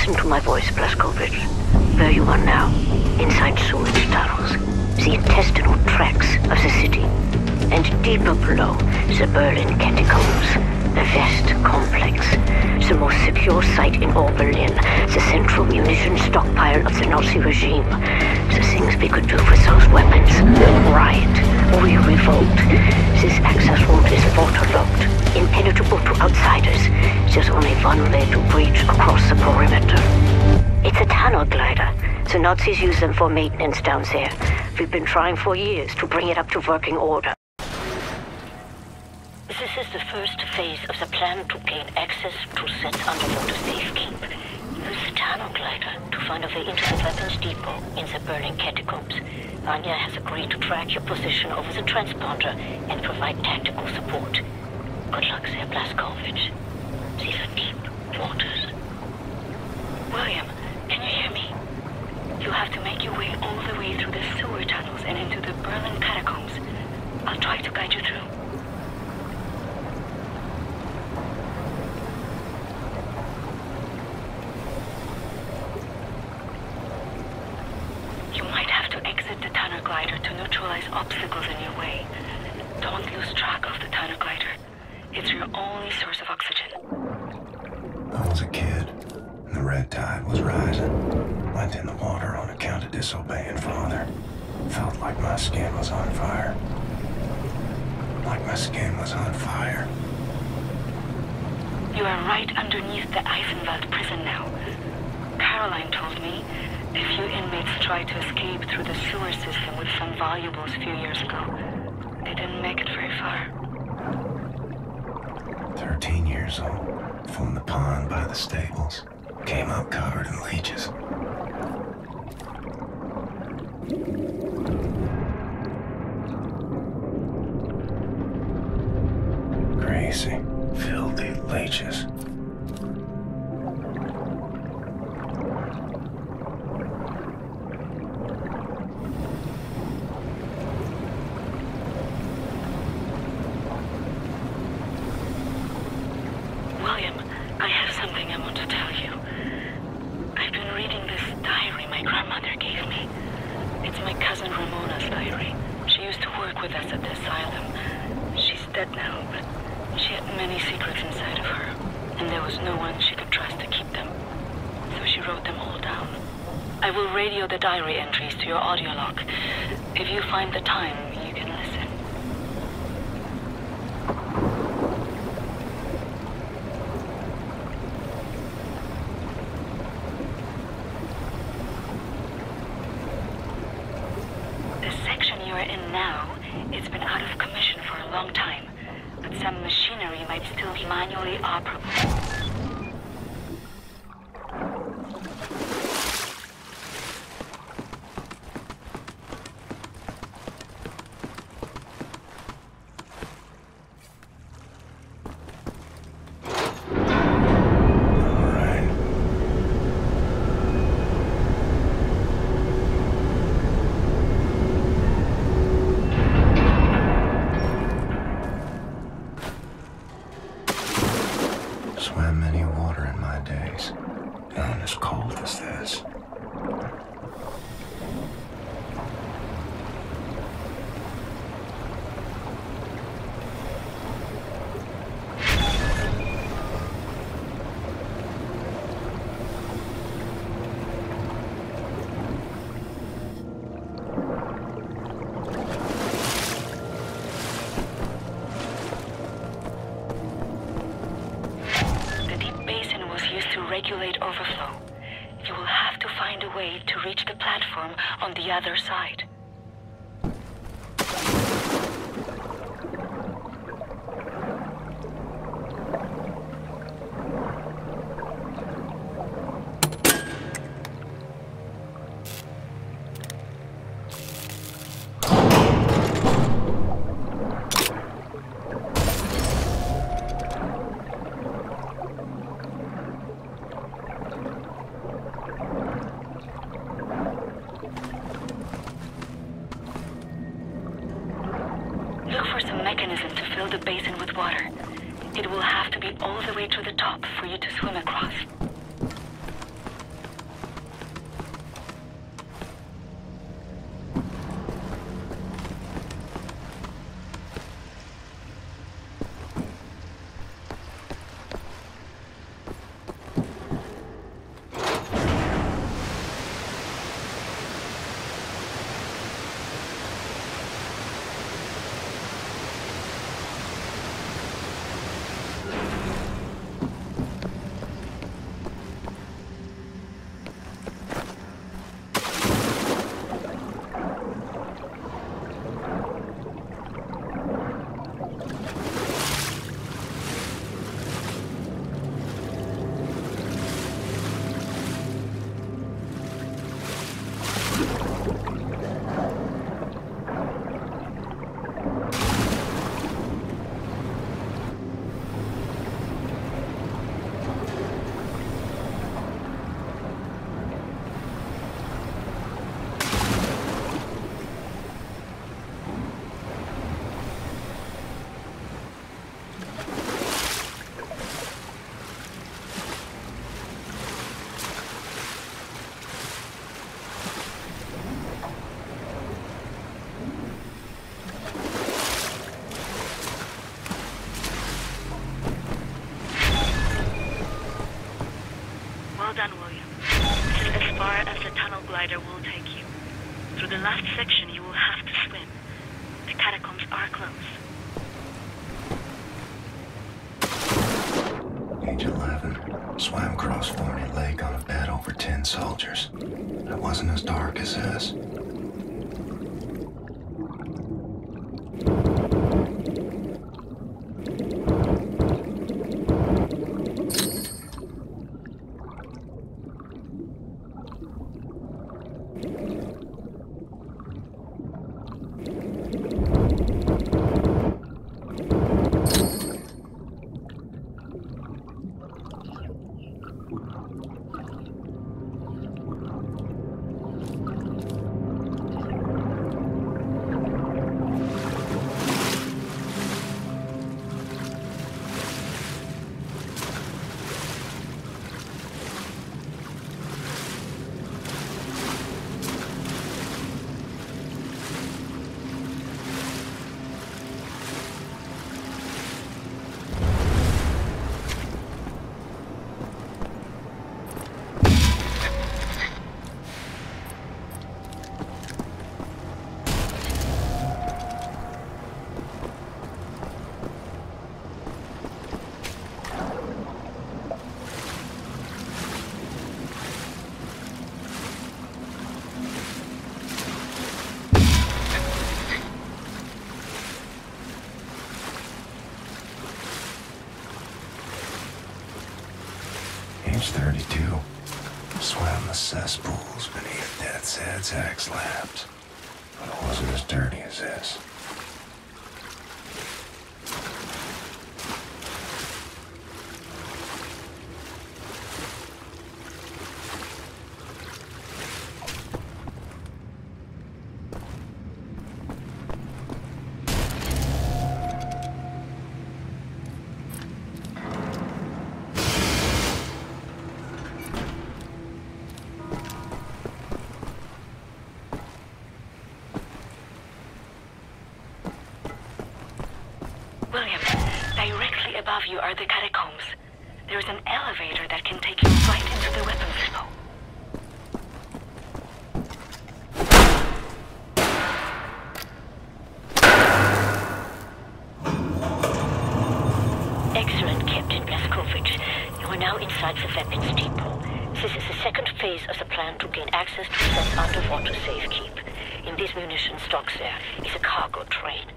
Listen to my voice, Blazkowicz. Where you are now, inside sewage tunnels, the intestinal tracts of the city. And deeper below, the Berlin catacombs, a vast complex, the most secure site in all Berlin, the central munition stockpile of the Nazi regime. The things we could do with those weapons. Riot. We revolt. This access route is waterlogged, impenetrable to outsiders. There's only one way to breach across the perimeter. It's a tunnel glider. The Nazis use them for maintenance down there. We've been trying for years to bring it up to working order. This is the first phase of the plan to gain access to Set's underwater safekeep. Use tunnel glider to find a way into the weapons depot in the Berlin catacombs. Anya has agreed to track your position over the transponder and provide tactical support. Good luck Sir Blazkowicz. These are deep waters. William, can you hear me? You'll have to make your way all the way through the sewer tunnels and into the Berlin catacombs. I'll try to guide you through. You might have to exit the tunnel glider obstacles in your way. Don't lose track of the tunnel glider. It's your only source of oxygen. I was a kid, and the red tide was rising. Went in the water on account of disobeying father. Felt like my skin was on fire. Like my skin was on fire. You are right underneath the Eisenwald prison now. Caroline told me a few inmates tried to escape through the sewer system with some valuables a few years ago. They didn't make it very far. Thirteen years old. From the pond by the stables. Came out covered in leeches. Dead now, but she had many secrets inside of her, and there was no one she could trust to keep them. So she wrote them all down. I will radio the diary entries to your audio log. If you find the time, you can listen. The section you are in now, it's been out of commission for a long time, but some machinery might still be manually operable. Overflow. You will have to find a way to reach the platform on the other side. Swam across Thorny Lake on a bed over 10 soldiers. It wasn't as dark as this. Swam the cesspools beneath Deathshead's X labs. But it wasn't as dirty as this. William, directly above you are the catacombs. There's an elevator that can take you right into the weapons depot. Excellent, Captain Blazkowicz. You are now inside the weapons depot. This is the second phase of the plan to gain access to that underwater safekeep. In these munition stocks there is a cargo train.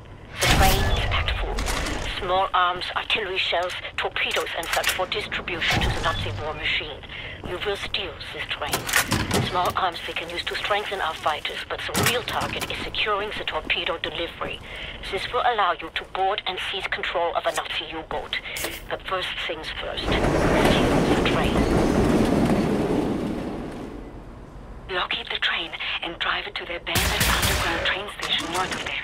The train is packed full. Small arms, artillery shells, torpedoes and such for distribution to the Nazi war machine. You will steal this train. Small arms we can use to strengthen our fighters, but the real target is securing the torpedo delivery. This will allow you to board and seize control of a Nazi U-boat. But first things first, steal the train. Locate the train and drive it to the abandoned underground train station north of there.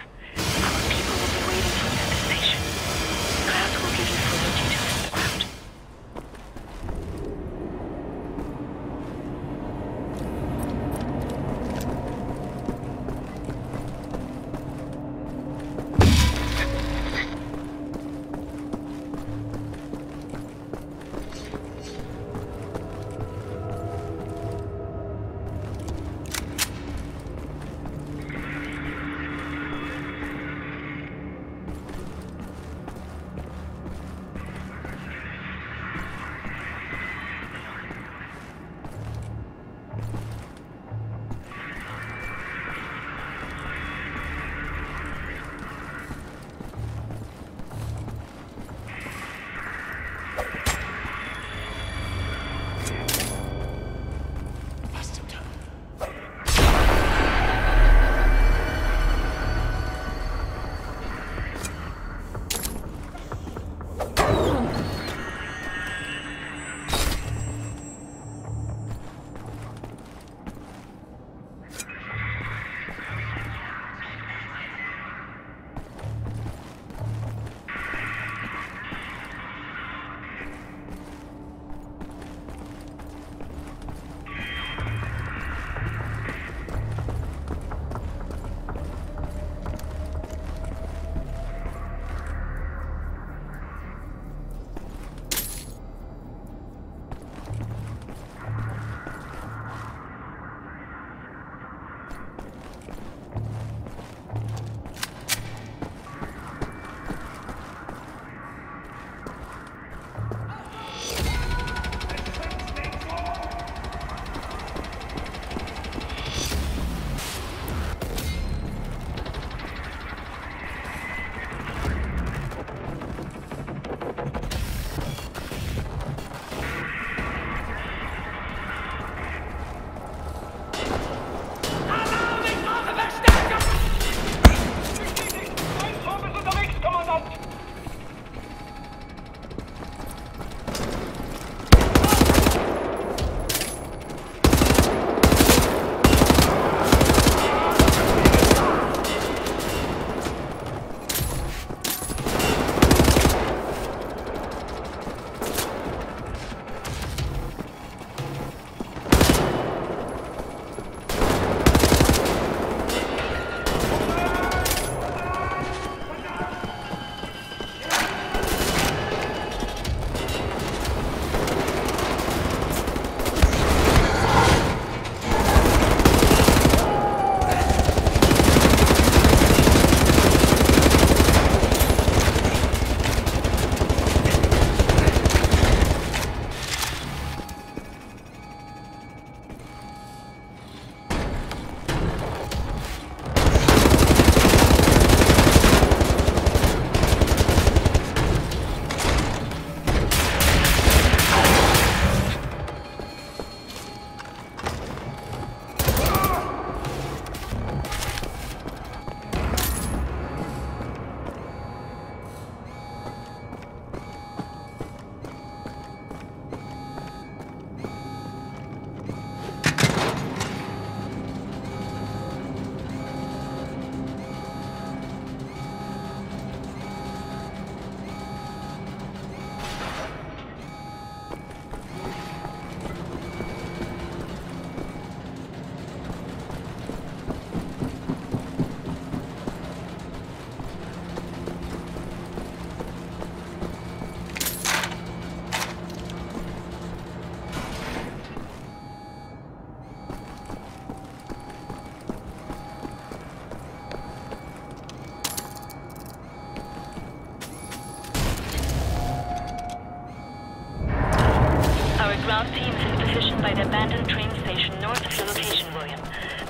Ground team is positioned by the abandoned train station north of your location, William.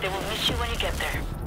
They will miss you when you get there.